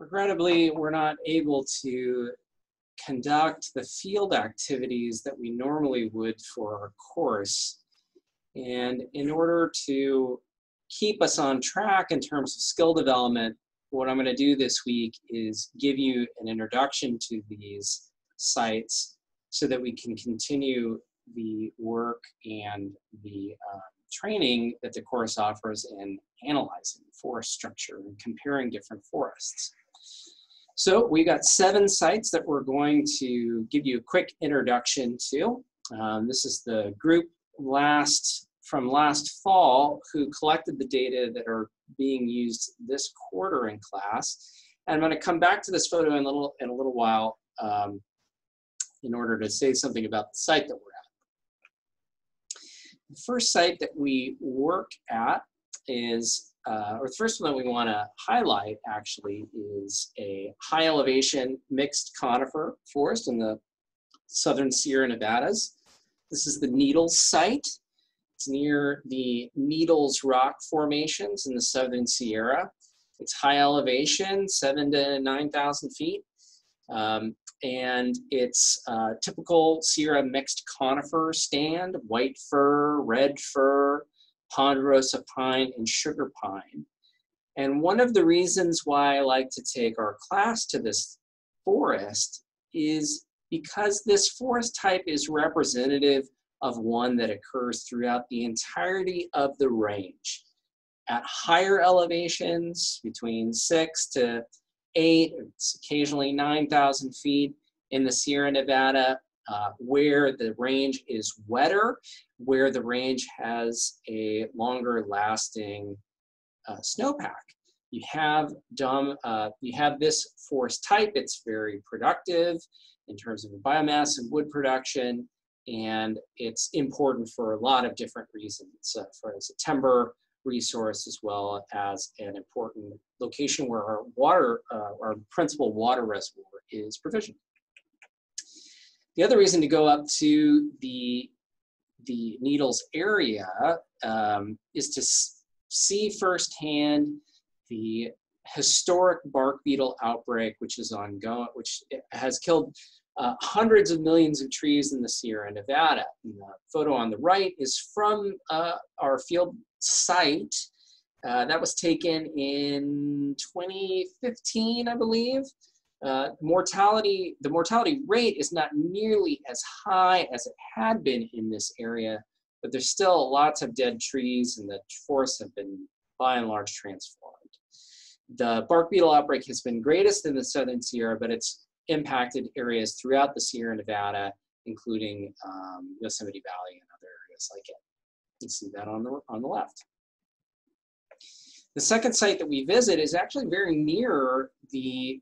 regrettably, we're not able to conduct the field activities that we normally would for our course. And in order to keep us on track in terms of skill development, what I'm going to do this week is give you an introduction to these sites so that we can continue the work and the uh, training that the course offers in analyzing forest structure and comparing different forests. So we got seven sites that we're going to give you a quick introduction to. Um, this is the group last from last fall who collected the data that are being used this quarter in class. And I'm going to come back to this photo in a little in a little while um, in order to say something about the site that we're at. The first site that we work at is uh, or the first one that we want to highlight actually is a high elevation mixed conifer forest in the southern Sierra Nevadas. This is the Needles site. It's near the Needles rock formations in the southern Sierra. It's high elevation, seven to 9,000 feet. Um, and it's typical Sierra mixed conifer stand, white fir, red fir, ponderosa pine, and sugar pine. And one of the reasons why I like to take our class to this forest is because this forest type is representative of one that occurs throughout the entirety of the range. At higher elevations, between six to eight, occasionally 9,000 feet in the Sierra Nevada, uh, where the range is wetter, where the range has a longer lasting uh, snowpack. You have dumb, uh, you have this forest type, it's very productive in terms of biomass and wood production, and it's important for a lot of different reasons, uh, for as a timber resource as well as an important location where our water, uh, our principal water reservoir is provisioned. The other reason to go up to the, the Needles area um, is to see firsthand the historic bark beetle outbreak, which is ongoing, which has killed uh, hundreds of millions of trees in the Sierra Nevada. And the photo on the right is from uh, our field site. Uh, that was taken in 2015, I believe. Uh, mortality, the mortality rate is not nearly as high as it had been in this area, but there's still lots of dead trees and the forests have been by and large transformed. The bark beetle outbreak has been greatest in the southern Sierra, but it's impacted areas throughout the Sierra Nevada, including um, Yosemite Valley and other areas like it. You can see that on the, on the left. The second site that we visit is actually very near the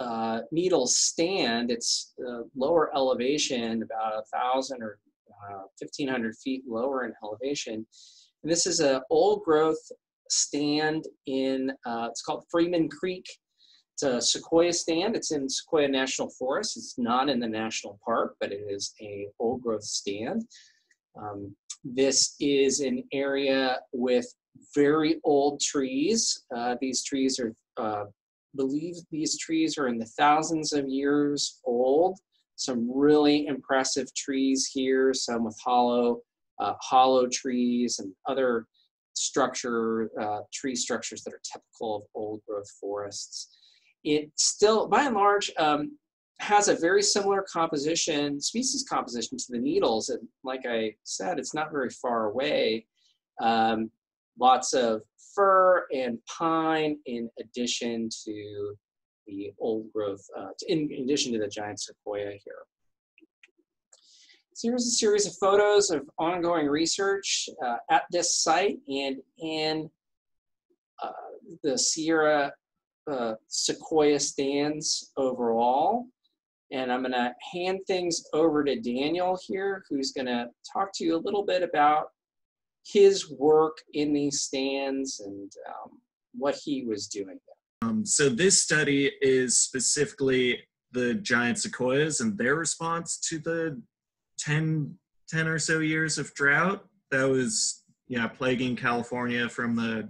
uh, needle stand. It's uh, lower elevation, about a thousand or uh, 1500 feet lower in elevation. And this is an old growth stand in, uh, it's called Freeman Creek. It's a sequoia stand. It's in Sequoia National Forest. It's not in the national park, but it is a old growth stand. Um, this is an area with very old trees. Uh, these trees are uh, believe these trees are in the thousands of years old. Some really impressive trees here, some with hollow, uh, hollow trees and other structure, uh, tree structures that are typical of old growth forests. It still, by and large, um, has a very similar composition, species composition to the needles. And like I said, it's not very far away. Um, lots of fir and pine in addition to the old growth, uh, in, addition to the giant sequoia here. So here's a series of photos of ongoing research uh, at this site and in uh, the Sierra uh, sequoia stands overall. And I'm gonna hand things over to Daniel here, who's gonna talk to you a little bit about his work in these stands and um, what he was doing there. Um, so this study is specifically the giant sequoias and their response to the 10, 10 or so years of drought that was yeah plaguing California from the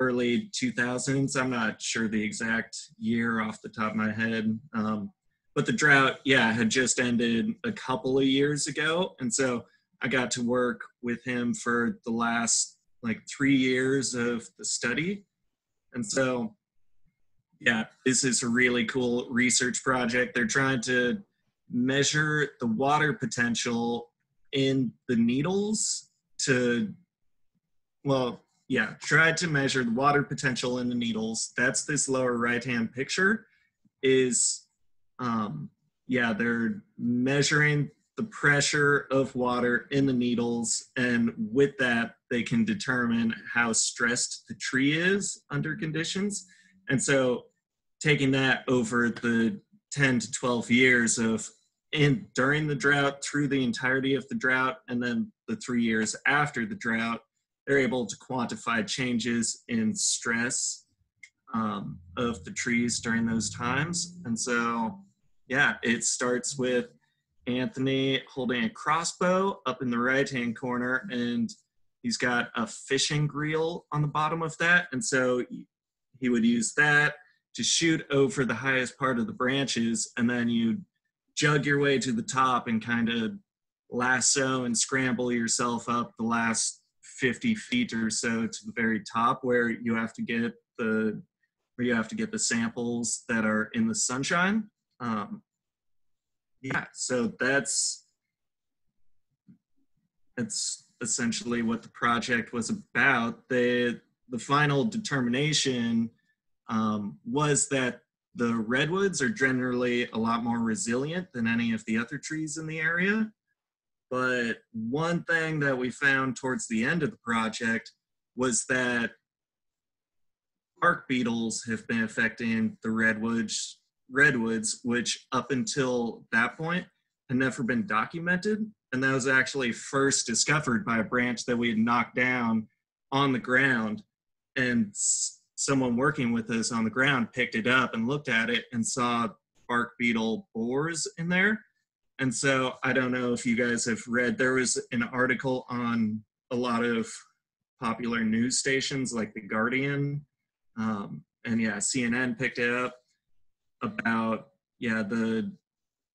early 2000s. I'm not sure the exact year off the top of my head. Um, but the drought, yeah, had just ended a couple of years ago. And so I got to work with him for the last like three years of the study. And so, yeah, this is a really cool research project. They're trying to measure the water potential in the needles to, well, yeah, tried to measure the water potential in the needles. That's this lower right hand picture. Is um, yeah, they're measuring the pressure of water in the needles, and with that, they can determine how stressed the tree is under conditions. And so, taking that over the 10 to 12 years of in during the drought, through the entirety of the drought, and then the three years after the drought, they're able to quantify changes in stress um, of the trees during those times. And so, yeah, it starts with Anthony holding a crossbow up in the right hand corner, and he's got a fishing reel on the bottom of that. And so he would use that to shoot over the highest part of the branches, and then you jug your way to the top and kind of lasso and scramble yourself up the last 50 feet or so to the very top where you have to get the where you have to get the samples that are in the sunshine um, yeah so that's that's essentially what the project was about. The the final determination um, was that the redwoods are generally a lot more resilient than any of the other trees in the area. But one thing that we found towards the end of the project was that bark beetles have been affecting the redwoods, redwoods, which up until that point had never been documented. And that was actually first discovered by a branch that we had knocked down on the ground. And someone working with us on the ground picked it up and looked at it and saw bark beetle bores in there and so I don't know if you guys have read, there was an article on a lot of popular news stations like The Guardian. Um, and yeah, CNN picked it up about, yeah, the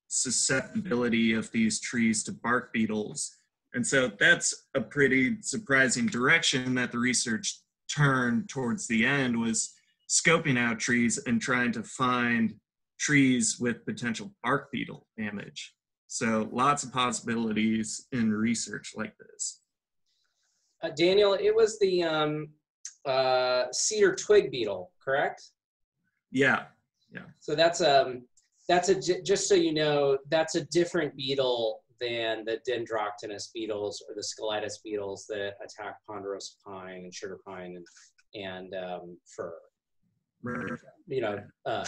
susceptibility of these trees to bark beetles. And so that's a pretty surprising direction that the research turned towards the end was scoping out trees and trying to find trees with potential bark beetle damage. So lots of possibilities in research like this. Uh, Daniel, it was the um, uh, cedar twig beetle, correct? Yeah, yeah. So that's um that's a just so you know that's a different beetle than the Dendroctonus beetles or the Scolytus beetles that attack ponderosa pine and sugar pine and and um, fir. You know, uh,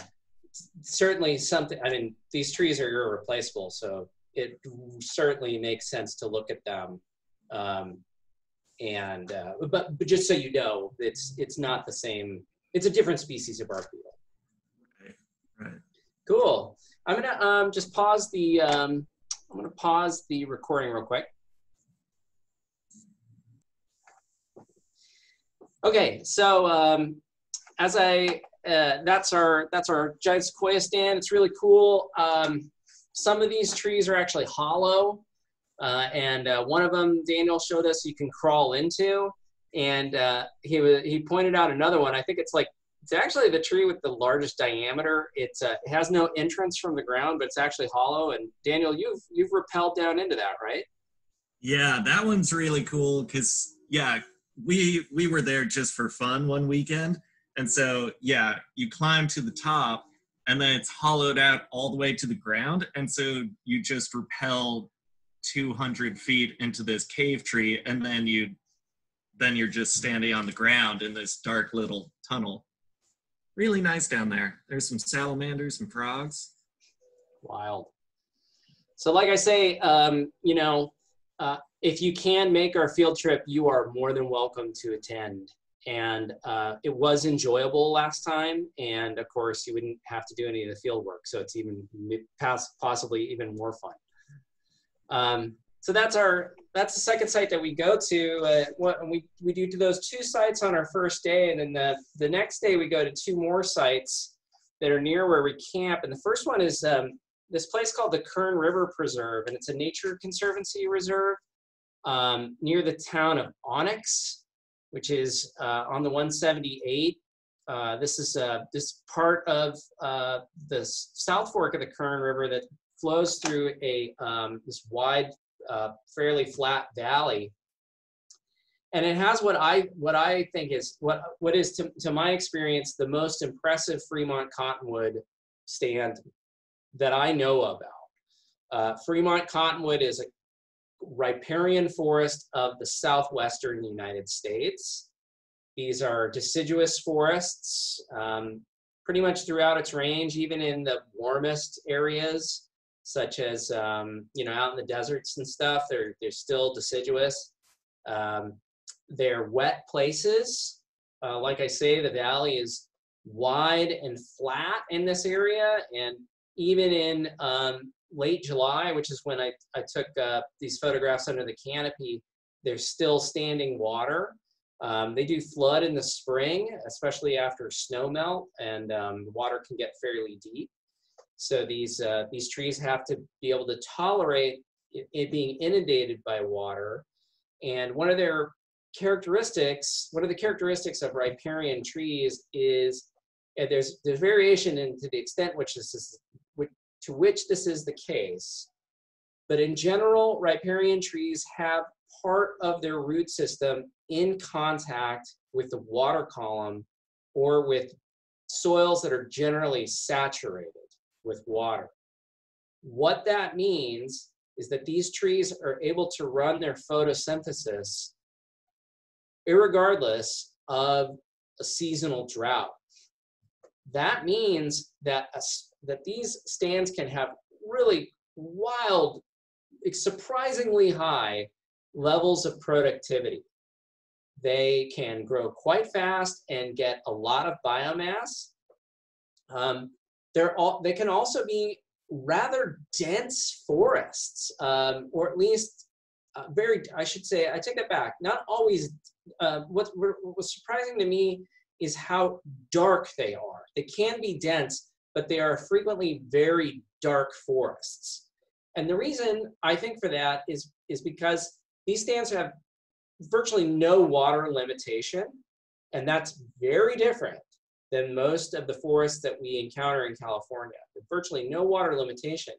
certainly something, I mean, these trees are irreplaceable, so it certainly makes sense to look at them. Um, and, uh, but, but just so you know, it's, it's not the same, it's a different species of bark beetle. Cool. I'm gonna um, just pause the, um, I'm gonna pause the recording real quick. Okay, so um, as I uh, that's our that's our giant sequoia stand. It's really cool. Um, some of these trees are actually hollow, uh, and uh, one of them Daniel showed us you can crawl into, and uh, he he pointed out another one. I think it's like it's actually the tree with the largest diameter. Uh, it has no entrance from the ground, but it's actually hollow. And Daniel, you've you've rappelled down into that, right? Yeah, that one's really cool because yeah, we we were there just for fun one weekend and so, yeah, you climb to the top and then it's hollowed out all the way to the ground. And so you just rappel 200 feet into this cave tree and then you then you're just standing on the ground in this dark little tunnel. Really nice down there. There's some salamanders and frogs. Wild. So, like I say, um, you know, uh, if you can make our field trip, you are more than welcome to attend and uh, it was enjoyable last time and of course you wouldn't have to do any of the field work so it's even possibly even more fun um, so that's our that's the second site that we go to. Uh, what, we we do to those two sites on our first day, and then the the next day we go to two more sites that are near where we camp. And the first one is um, this place called the Kern River Preserve, and it's a nature conservancy reserve um, near the town of Onyx, which is uh, on the 178. Uh, this is uh, this part of uh, the South Fork of the Kern River that flows through a um, this wide, uh, fairly flat valley, and it has what I what I think is what what is to, to my experience the most impressive Fremont cottonwood stand that I know about. Uh, Fremont cottonwood is a riparian forest of the southwestern United States. These are deciduous forests, um, pretty much throughout its range, even in the warmest areas, such as um, you know out in the deserts and stuff. They're they're still deciduous. Um, they're wet places. Uh, like I say, the valley is wide and flat in this area, and even in um, late July, which is when I, I took uh, these photographs under the canopy, there's still standing water. Um, they do flood in the spring, especially after snow melt, and um, water can get fairly deep. So these, uh, these trees have to be able to tolerate it, it being inundated by water. And one of their characteristics, one of the characteristics of riparian trees is there's there's variation in to the extent which this is to which this is the case. But in general, riparian trees have part of their root system in contact with the water column or with soils that are generally saturated with water. What that means is that these trees are able to run their photosynthesis regardless of a seasonal drought. That means that a that these stands can have really wild, surprisingly high levels of productivity. They can grow quite fast and get a lot of biomass. Um, they're all, they can also be rather dense forests, um, or at least uh, very, I should say, I take that back, not always, uh, what, what was surprising to me is how dark they are. They can be dense, but they are frequently very dark forests. And the reason I think for that is, is because these stands have virtually no water limitation, and that's very different than most of the forests that we encounter in California. Virtually no water limitation.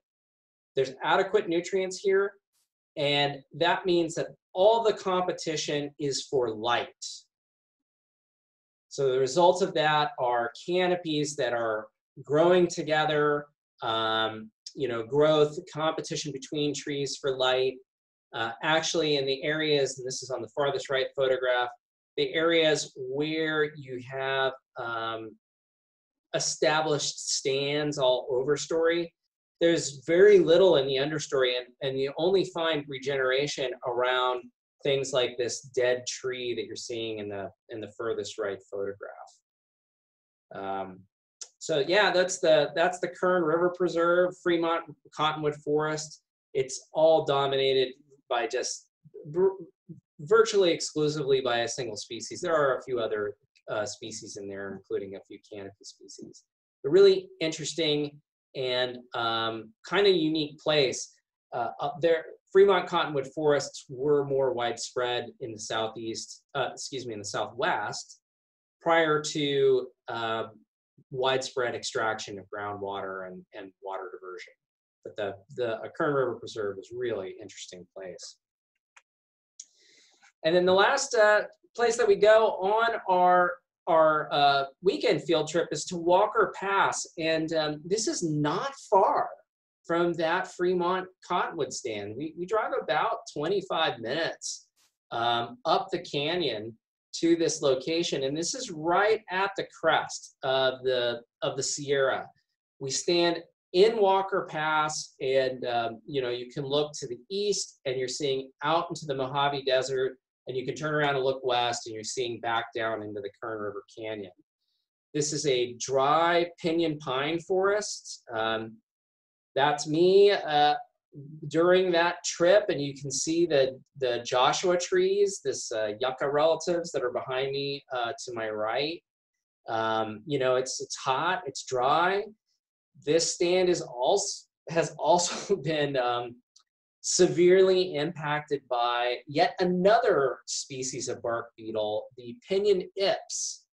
There's adequate nutrients here, and that means that all the competition is for light. So the results of that are canopies that are growing together, um, you know, growth, competition between trees for light. Uh, actually, in the areas, and this is on the farthest right photograph, the areas where you have um, established stands all overstory, there's very little in the understory, and, and you only find regeneration around things like this dead tree that you're seeing in the in the furthest right photograph. Um, so yeah, that's the that's the Kern River Preserve, Fremont Cottonwood Forest. It's all dominated by just virtually exclusively by a single species. There are a few other uh, species in there, including a few canopy species. A really interesting and um, kind of unique place. Uh, up there, Fremont cottonwood forests were more widespread in the southeast, uh, excuse me, in the southwest prior to uh, widespread extraction of groundwater and, and water diversion. But the, the Kern River Preserve is really interesting place. And then the last uh, place that we go on our our uh, weekend field trip is to Walker Pass, and um, this is not far from that Fremont Cottonwood stand. We, we drive about 25 minutes um, up the canyon to this location. And this is right at the crest of the, of the Sierra. We stand in Walker Pass and um, you know you can look to the east and you're seeing out into the Mojave Desert and you can turn around and look west and you're seeing back down into the Kern River Canyon. This is a dry pinyon pine forest. Um, that's me uh, during that trip, and you can see the, the Joshua trees, this uh, yucca relatives that are behind me uh, to my right. Um, you know, it's, it's hot, it's dry. This stand is also, has also been um, severely impacted by yet another species of bark beetle, the pinyon ips.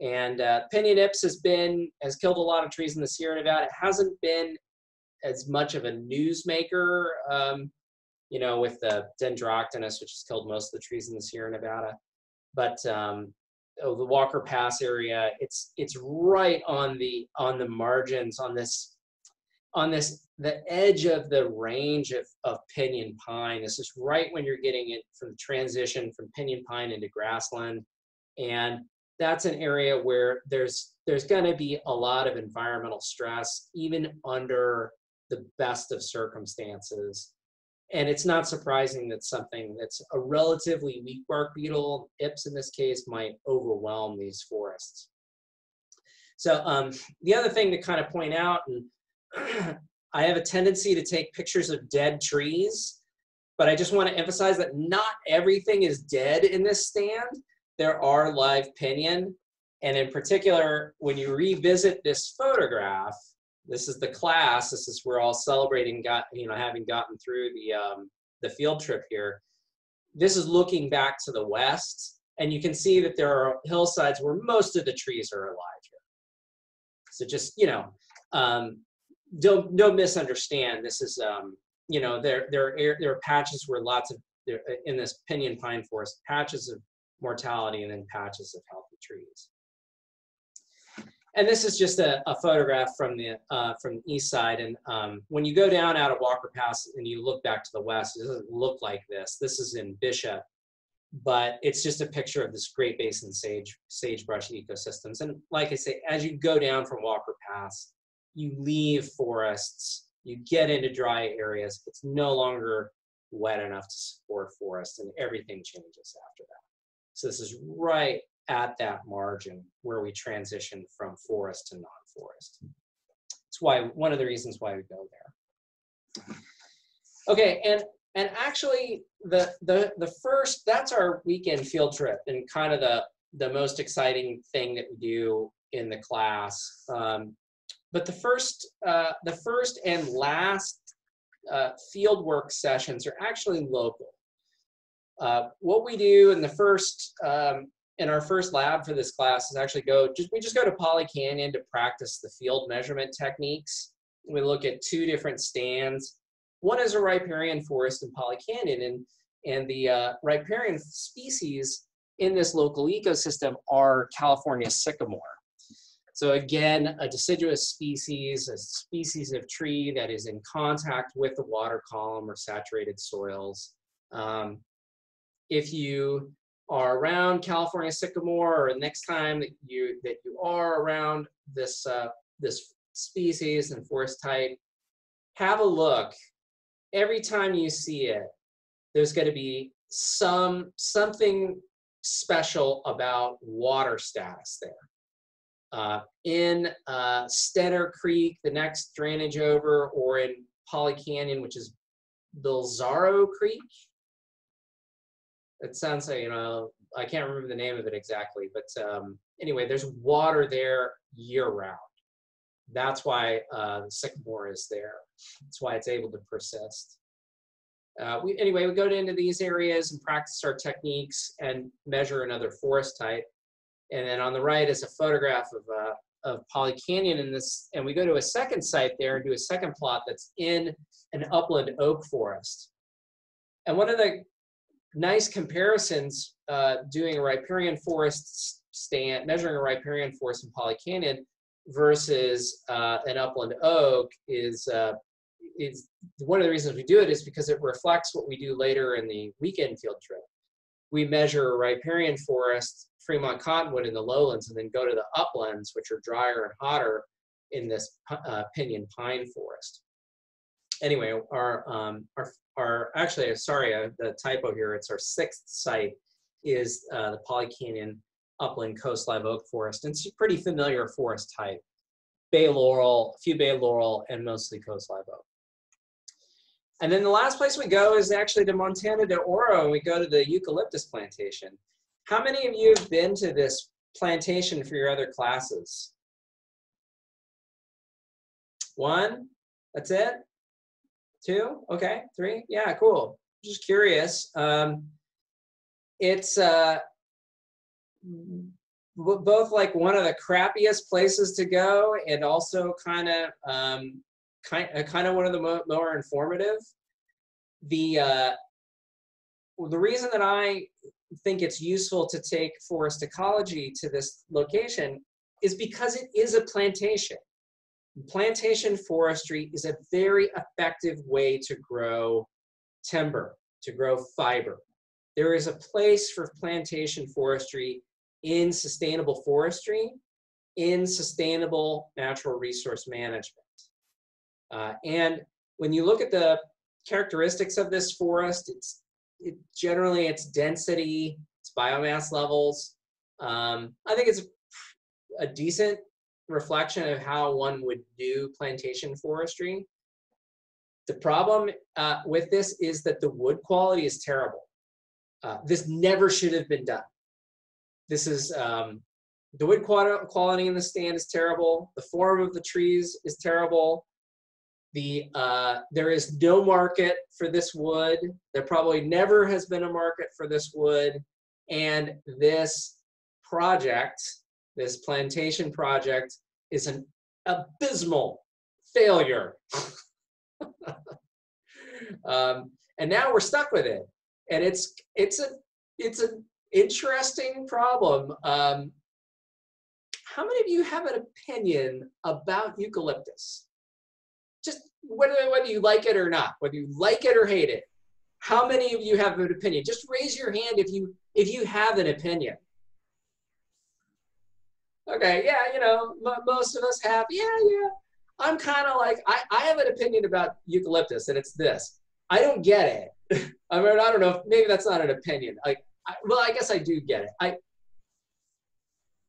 And uh, pinyon ips has been has killed a lot of trees in the Sierra Nevada. It hasn't been as much of a newsmaker, um, you know, with the Dendroctonus, which has killed most of the trees in the Sierra Nevada. But um, oh, the Walker Pass area, it's it's right on the on the margins on this on this the edge of the range of, of pinyon pine. This is right when you're getting it from the transition from pinyon pine into grassland. And that's an area where there's there's going to be a lot of environmental stress even under the best of circumstances and it's not surprising that something that's a relatively weak bark beetle ips in this case might overwhelm these forests so um, the other thing to kind of point out and i have a tendency to take pictures of dead trees but i just want to emphasize that not everything is dead in this stand there are live pinyon. And in particular, when you revisit this photograph, this is the class, this is we're all celebrating, got you know, having gotten through the, um, the field trip here. This is looking back to the west, and you can see that there are hillsides where most of the trees are alive here. So just, you know, um, don't, don't misunderstand. This is, um, you know, there, there, are, there are patches where lots of, in this pinyon pine forest, patches of mortality and then patches of healthy trees. And this is just a, a photograph from the uh, from the east side. And um, when you go down out of Walker Pass and you look back to the west, it doesn't look like this. This is in Bishop, but it's just a picture of this Great Basin sage sagebrush ecosystems. And like I say, as you go down from Walker Pass, you leave forests, you get into dry areas. It's no longer wet enough to support forests, and everything changes after that. So this is right at that margin where we transition from forest to non-forest. It's why one of the reasons why we go there. Okay, and and actually the the the first that's our weekend field trip and kind of the the most exciting thing that we do in the class. Um, but the first uh, the first and last uh, field work sessions are actually local. Uh, what we do in the first, um, in our first lab for this class is actually go, just we just go to Poly Canyon to practice the field measurement techniques. We look at two different stands. One is a riparian forest in Poly Canyon, and, and the uh, riparian species in this local ecosystem are California sycamore. So again, a deciduous species, a species of tree that is in contact with the water column or saturated soils. Um, if you are around California sycamore or next time that you that you are around this uh, this species and forest type, have a look. Every time you see it, there's going to be some something special about water status there. Uh, in uh, Stenner Creek, the next drainage over, or in Poly Canyon, which is Bilzaro Creek, it sounds like, you know, I can't remember the name of it exactly, but um, anyway, there's water there year round. That's why uh, the sycamore is there. That's why it's able to persist. Uh, we, anyway, we go into these areas and practice our techniques and measure another forest type. And then on the right is a photograph of, uh, of Poly Canyon in this, and we go to a second site there and do a second plot that's in an upland oak forest. And one of the nice comparisons uh, doing a riparian forest stand, measuring a riparian forest in Poly Canyon versus uh, an upland oak is, uh, is one of the reasons we do it is because it reflects what we do later in the weekend field trip. We measure riparian forest, Fremont cottonwood in the lowlands, and then go to the uplands, which are drier and hotter in this uh, pinyon pine forest. Anyway, our, um, our our actually, sorry, uh, the typo here. It's our sixth site is uh, the Poly Canyon upland coast live oak forest. And it's a pretty familiar forest type. Bay laurel, a few bay laurel, and mostly coast live oak. And then the last place we go is actually to Montana de Oro, and we go to the eucalyptus plantation. How many of you have been to this plantation for your other classes? One? That's it? Two? Okay, three? Yeah, cool. Just curious. Um, it's uh, both like one of the crappiest places to go and also kind of um, kind, uh, kind of one of the mo more informative. The uh, the reason that I think it's useful to take forest ecology to this location is because it is a plantation. Plantation forestry is a very effective way to grow timber, to grow fiber. There is a place for plantation forestry in sustainable forestry, in sustainable natural resource management. Uh, and when you look at the characteristics of this forest, it's it, generally its density, its biomass levels. Um, I think it's a decent reflection of how one would do plantation forestry. The problem uh, with this is that the wood quality is terrible. Uh, this never should have been done. This is um, the wood quality in the stand is terrible. The form of the trees is terrible. The uh, there is no market for this wood. There probably never has been a market for this wood, and this project, this plantation project, is an abysmal failure. um, and now we're stuck with it, and it's it's a it's an interesting problem. Um, how many of you have an opinion about eucalyptus? Whether, whether you like it or not, whether you like it or hate it, how many of you have an opinion? Just raise your hand if you if you have an opinion. Okay, yeah, you know, most of us have. Yeah, yeah. I'm kind of like I, I have an opinion about eucalyptus, and it's this. I don't get it. I mean, I don't know. If, maybe that's not an opinion. Like, I, well, I guess I do get it. I,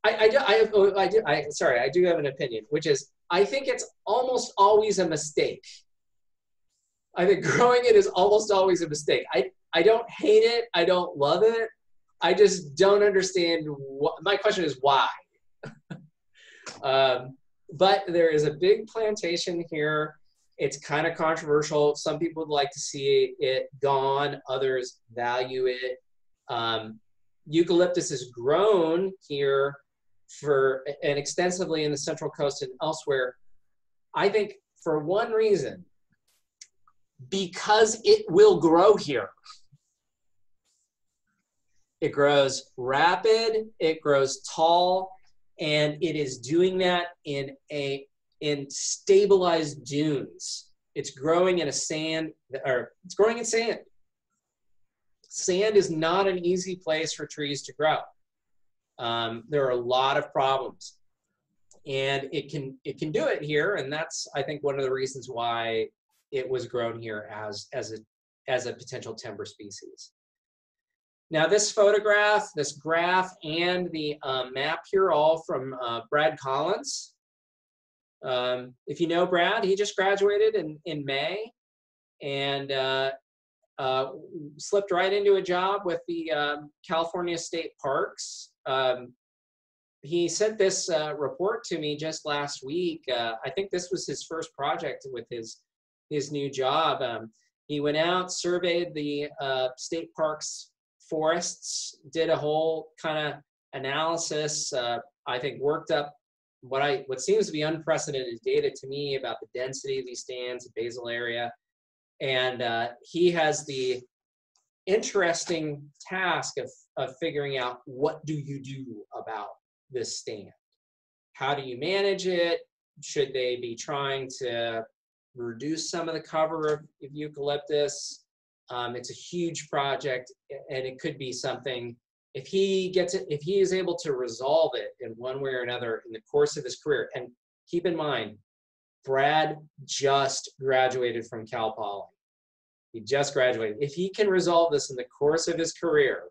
I, I do. I, oh, I do. I sorry. I do have an opinion, which is I think it's almost always a mistake. I think growing it is almost always a mistake. I, I don't hate it. I don't love it. I just don't understand. What, my question is why? um, but there is a big plantation here. It's kind of controversial. Some people would like to see it gone. Others value it. Um, eucalyptus is grown here for and extensively in the Central Coast and elsewhere, I think for one reason, because it will grow here. It grows rapid, it grows tall, and it is doing that in a in stabilized dunes. It's growing in a sand or it's growing in sand. Sand is not an easy place for trees to grow um, there are a lot of problems. And it can it can do it here. And that's i think one of the reasons why it was grown here as as a as a potential timber species. Now this photograph this graph and the uh, map here all from uh, brad collins. Um, if you know brad he just graduated in in may. And uh, uh slipped right into a job with the um, california state parks um, he sent this uh, report to me just last week. Uh, I think this was his first project with his his new job. Um, he went out, surveyed the uh, state parks forests, did a whole kind of analysis. Uh, I think worked up what I what seems to be unprecedented data to me about the density of these stands, the basal area, and uh, he has the interesting task of, of figuring out what do you do about this stand? How do you manage it? Should they be trying to reduce some of the cover of, of eucalyptus? Um, it's a huge project and it could be something if he gets it if he is able to resolve it in one way or another in the course of his career and keep in mind brad just graduated from cal poly he just graduated. If he can resolve this in the course of his career,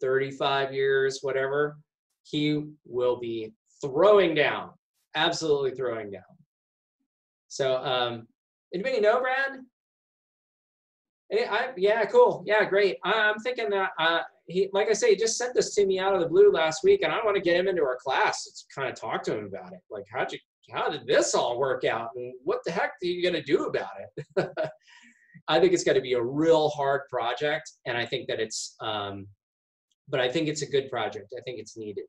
35 years, whatever, he will be throwing down, absolutely throwing down. So, um, anybody know Brad? I, yeah, cool. Yeah, great. I'm thinking that uh, he, like I say, he just sent this to me out of the blue last week, and I want to get him into our class. It's kind of talk to him about it. Like, how'd you, how did this all work out, and what the heck are you gonna do about it? I think it's got to be a real hard project, and I think that it's, um, but I think it's a good project. I think it's needed.